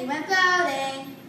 in my clothing.